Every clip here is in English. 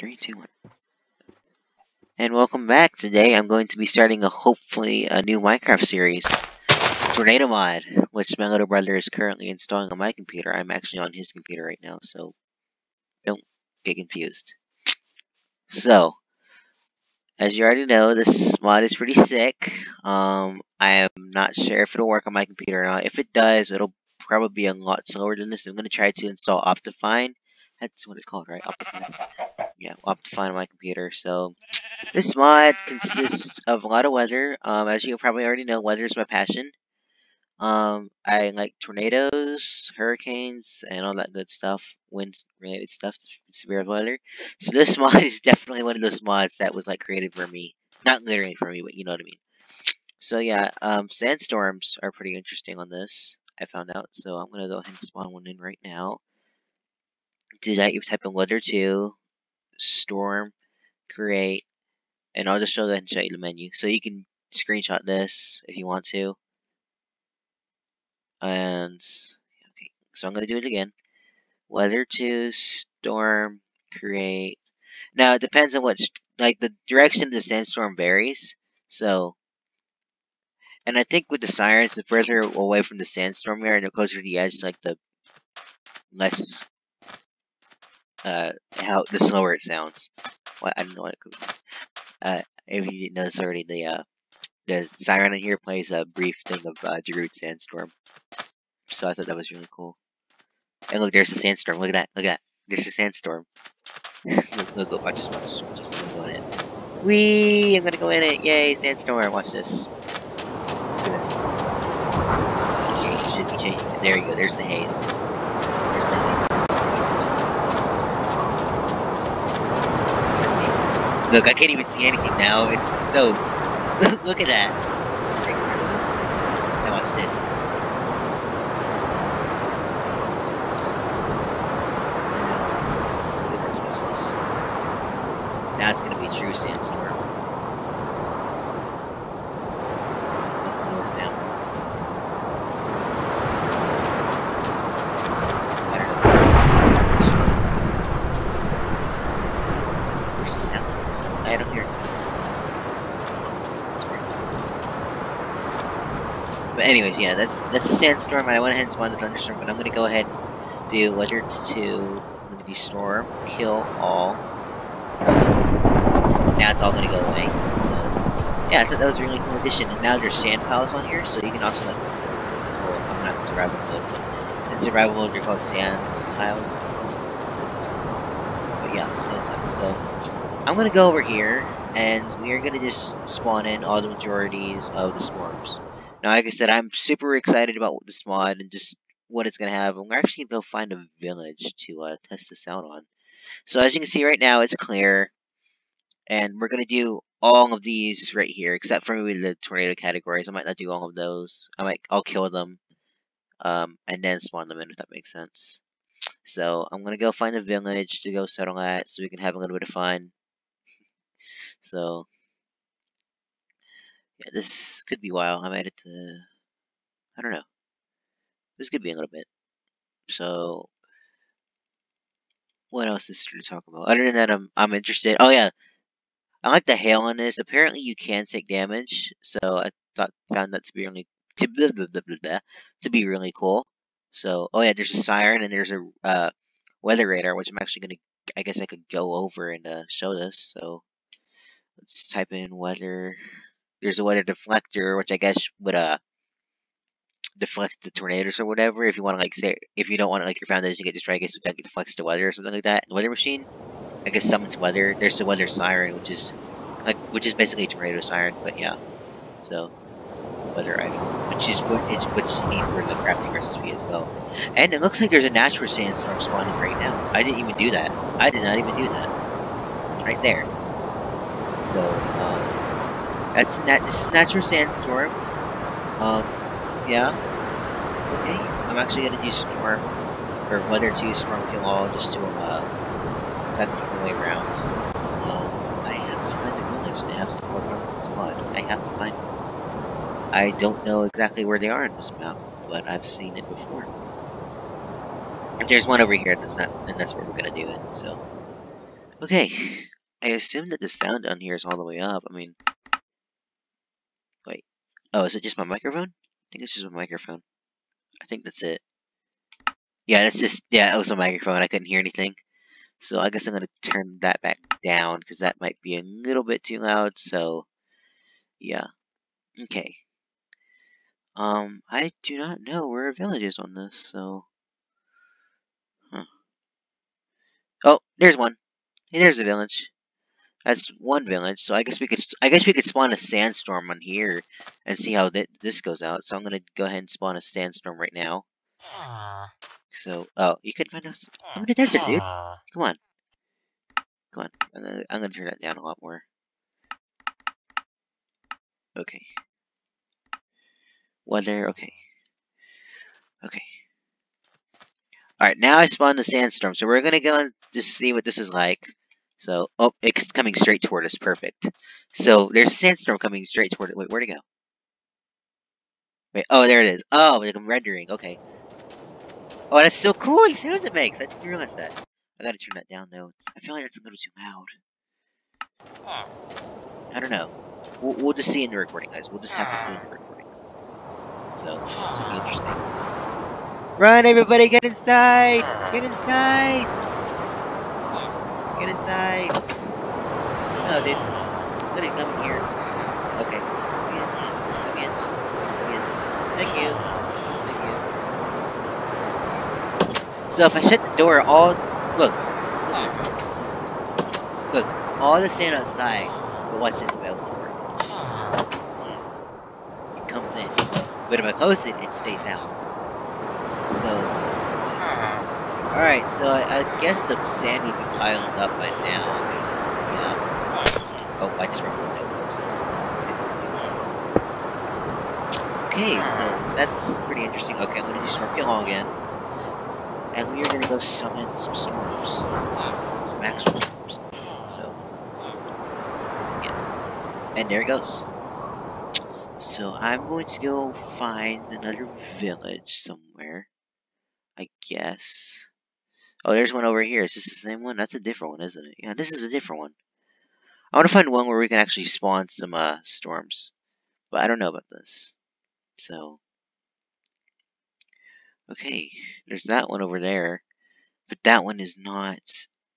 Three, two, one. And welcome back. Today I'm going to be starting a hopefully a new Minecraft series. Tornado Mod, which my little brother is currently installing on my computer. I'm actually on his computer right now, so don't get confused. So, as you already know, this mod is pretty sick. Um, I am not sure if it'll work on my computer or not. If it does, it'll probably be a lot slower than this. I'm going to try to install Optifine. That's what it's called, right? Optifine. Yeah, Optifine on my computer. So, this mod consists of a lot of weather. Um, as you probably already know, weather is my passion. Um, I like tornadoes, hurricanes, and all that good stuff, wind-related stuff, severe weather. So this mod is definitely one of those mods that was like created for me. Not literally for me, but you know what I mean. So yeah, um, sandstorms are pretty interesting on this. I found out, so I'm gonna go ahead and spawn one in right now. That, you type in weather two, storm, create, and I'll just show that and show you the menu. So you can screenshot this if you want to. And okay, so I'm gonna do it again. Weather two storm, create. Now it depends on what, like the direction of the sandstorm varies. So and I think with the sirens, the further away from the sandstorm we are, and the closer to the edge, like the less uh how the slower it sounds. What I don't know what it could. Uh, if you didn't notice already, the uh the siren in here plays a brief thing of uh, Darude Sandstorm. So I thought that was really cool. And look, there's a sandstorm. Look at that. Look at that. There's a sandstorm. look, look, look, watch this. Watch this. I'm going in. Whee! I'm gonna go in it. Yay, sandstorm. Watch this. Look at this. Should be changing. There you go. There's the haze. There's the haze. Watch this. Watch this. Look, I can't even see anything now. It's so. look at that. Now watch this. Going to be true sandstorm. Where's the sound? I don't hear it. But anyways, yeah, that's that's a sandstorm. I went ahead and spawned a thunderstorm, but I'm to go ahead and do weather 2. I'm to do storm, kill all. So, now it's all gonna go away. So, yeah, I thought that was a really cool addition. And now there's sand piles on here, so you can also like this. this well, I'm not in survival mode, but in survival mode they're called sand tiles. But yeah, sand tiles. So, I'm gonna go over here, and we are gonna just spawn in all the majorities of the swarms. Now, like I said, I'm super excited about this mod and just what it's gonna have. We're actually gonna go find a village to uh, test this out on. So as you can see right now, it's clear. And we're to do all of these right here, except for maybe the tornado categories. I might not do all of those. I might, I'll kill them, um, and then spawn them in, if that makes sense. So I'm to go find a village to go settle at, so we can have a little bit of fun. So, yeah, this could be a while. I might have to, I don't know. This could be a little bit. So, what else is there to talk about? Other than that, I'm I'm interested. Oh yeah, I like the hail on this. Apparently, you can take damage, so I thought found that to be really to, blah, blah, blah, to be really cool. So, oh yeah, there's a siren and there's a uh, weather radar, which I'm actually gonna. I guess I could go over and uh, show this. So, let's type in weather. There's a weather deflector, which I guess would uh deflect the tornadoes or whatever. If you want to like say, if you don't want like your foundation get destroyed, I guess that deflects the weather or something like that. The weather machine, I guess summons weather. There's the weather siren, which is like which is basically a tornado siren, but yeah. So weather item, which is what it's what you need for the crafting recipe as well. And it looks like there's a natural sandstorm spawning right now. I didn't even do that. I did not even do that. Right there. So um, that's nat this is natural sandstorm. Um, yeah. Okay, I'm actually gonna do storm or weather two storm kill all just to uh try to find a way around. Um, I have to find a village to have some with this mod. I have to find them. I don't know exactly where they are in this map, but I've seen it before. There's one over here, that's not, and that's where we're gonna do it. So, Okay, I assume that the sound on here is all the way up. I mean, wait. Oh, is it just my microphone? I think it's just my microphone. I think that's it. Yeah, that's just, yeah, it was a microphone. I couldn't hear anything. So I guess I'm going to turn that back down because that might be a little bit too loud. So, yeah. Okay. Um, I do not know where a village is on this, so... Huh. Oh, there's one. Hey, there's a village. That's one village, so I guess we could I guess we could spawn a sandstorm on here and see how th this goes out. So I'm gonna go ahead and spawn a sandstorm right now. So, oh, you can find us. I'm in the desert, dude. Come on, come on. I'm gonna, I'm gonna turn that down a lot more. Okay. Weather. Okay. Okay. Alright, now I spawned the sandstorm, so we're gonna go and just see what this is like. So, oh, it's coming straight toward us. Perfect. So, there's a sandstorm coming straight toward it. Wait, where'd it go? Wait, oh, there it is. Oh, like I'm rendering. Okay. Oh, that's so cool. The sounds it makes. I didn't realize that. I gotta turn that down, though. It's, I feel like that's a little too loud. I don't know. We'll, we'll just see in the recording, guys. We'll just have to see in the recording. So, this will be interesting. Run, everybody! Get inside! Get inside! Get inside. Oh, dude. I'm gonna come in here. Okay. Come in. Come in. Come in. Thank you. Thank you. So if I shut the door, all... Look. Look at this. Look. All the sand outside. But watch this about door. It comes in. But if I close it, it stays out. So... Alright, so I, I, guess the sand would be piling up by now. I mean, yeah. Oh, I just remembered Okay, so that's pretty interesting. Okay, I'm gonna destroy Kilong again. And we are gonna go summon some storms. Some actual storms. So, yes. And there it goes. So I'm going to go find another village somewhere. I guess. Oh, there's one over here. Is this the same one? That's a different one, isn't it? Yeah, this is a different one. I want to find one where we can actually spawn some uh, storms. But I don't know about this. So. Okay, there's that one over there. But that one is not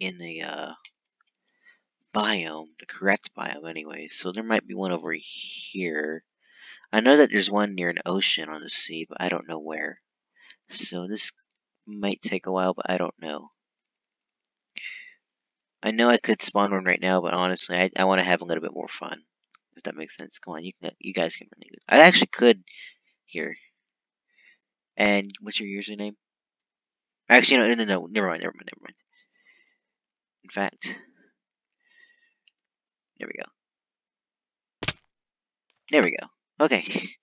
in the uh, biome, the correct biome anyway. So there might be one over here. I know that there's one near an ocean on the sea, but I don't know where. So this might take a while, but I don't know. I know I could spawn one right now, but honestly, I, I want to have a little bit more fun. If that makes sense. Come on, you can, you guys can really. I actually could here. And what's your username? Actually, no, no, no, never mind, never mind, never mind. In fact, there we go. There we go. Okay.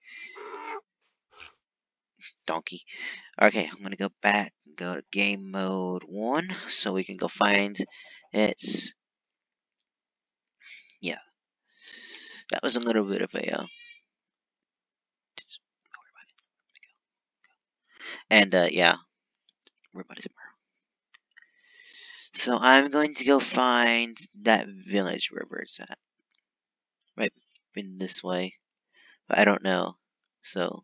Donkey. Okay, I'm gonna go back and go to game mode 1 so we can go find it. Yeah. That was a little bit of a uh, and uh, yeah. So I'm going to go find that village wherever it's at. Right, been this way, but I don't know. So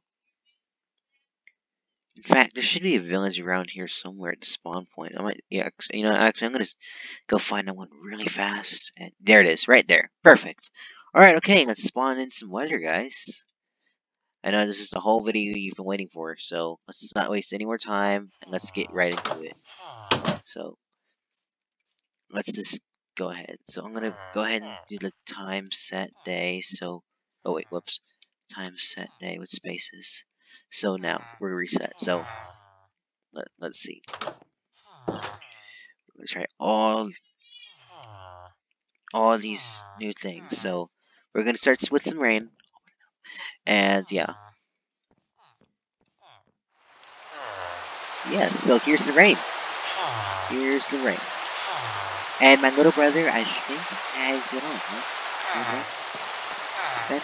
in fact, there should be a village around here somewhere at the spawn point. I might, yeah, you know, actually, I'm gonna go find one really fast. And there it is, right there. Perfect. All right, okay, let's spawn in some weather, guys. I know this is the whole video you've been waiting for, so let's not waste any more time and let's get right into it. So, let's just go ahead. So I'm gonna go ahead and do the time set day. So, oh wait, whoops, time set day with spaces. So now we're reset. So let, let's see. We're gonna try all all these new things. So we're gonna start with some rain, and yeah, yeah. So here's the rain. Here's the rain. And my little brother, I think, has it on. Huh? Uh-huh. Okay.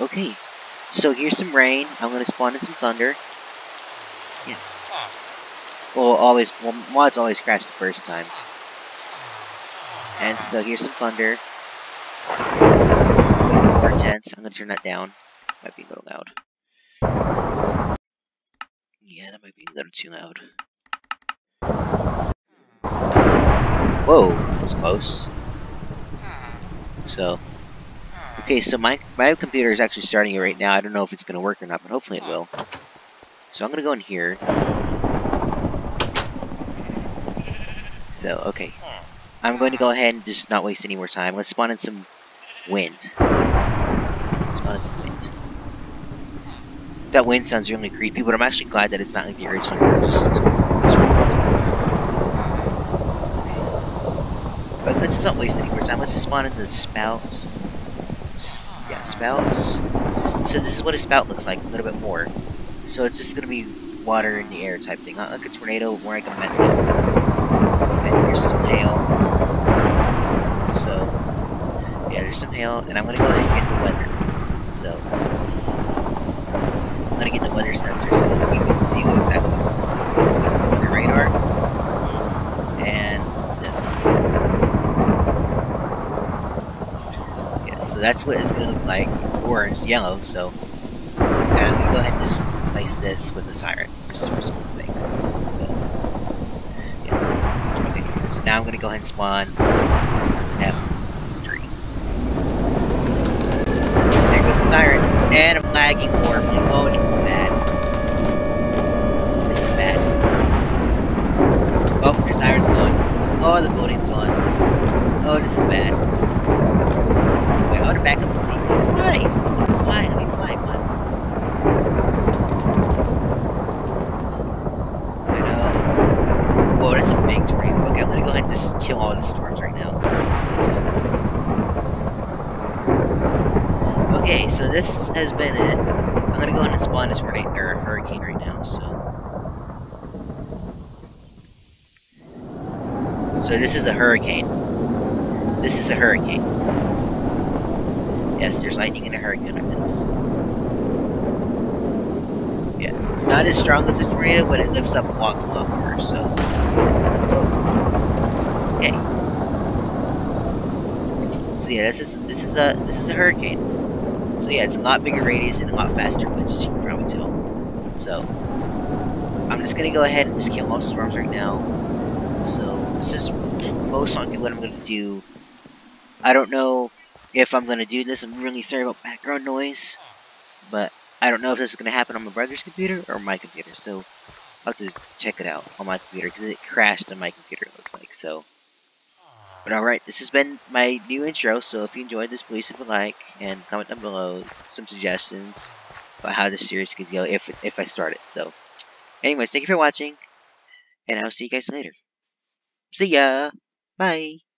Okay, so here's some rain. I'm to spawn in some thunder. Yeah. Well, always, well, mods always crash the first time. And so here's some thunder. More intense. I'm gonna turn that down. Might be a little loud. Yeah, that might be a little too loud. Whoa, that was close. So, okay, so my my computer is actually starting it right now. I don't know if it's gonna work or not, but hopefully it will. So I'm gonna go in here. So, okay. I'm going to go ahead and just not waste any more time. Let's spawn in some wind. Spawn in some wind. That wind sounds really creepy, but I'm actually glad that it's not like the original. Just, okay. But let's just not waste any more time. Let's just spawn in the spouts. Yeah, spouts. So this is what a spout looks like, a little bit more. So it's just gonna be water in the air type thing, not like a tornado, more like a mess up. And here's some hail. So, yeah, there's some hail, and I'm gonna go ahead and get the weather. So, I'm gonna get the weather sensor so that you can see what exactly what's going on. So, the radar, and this. Yeah, so that's what it's gonna look like. Or it's yellow, so, and I'm gonna go ahead and just replace this with the siren, just for some sakes. So, so now I'm to go ahead and spawn M3. There goes the sirens. And I'm lagging horribly. Oh, this is bad. This is bad. Oh, the siren's gone. Oh, the building's gone. Oh, this is bad. To back up the. I know. Whoa, that's a big tornado. Okay, I'm gonna go ahead and just kill all the storms right now. So. Okay, so this has been it. I'm gonna go ahead and spawn this or er, hurricane right now. So. So this is a hurricane. This is a hurricane. Yes, there's lightning and a hurricane. Yes, it's not as strong as a tornado, but it lifts up and walks more, so. Okay. So yeah, this is this is a this is a hurricane. So yeah, it's a lot bigger radius and a lot faster winds, as you can probably tell. So I'm just gonna go ahead and just kill all storms right now. So this is most likely what I'm gonna do. I don't know if I'm gonna do this. I'm really sorry about background noise, but I don't know if this is gonna happen on my brother's computer or my computer. So I'll to check it out on my computer because it crashed on my computer. It looks like so. But alright, this has been my new intro, so if you enjoyed this, please leave a like, and comment down below some suggestions about how this series could go if, if I start it. So, anyways, thank you for watching, and I'll see you guys later. See ya! Bye!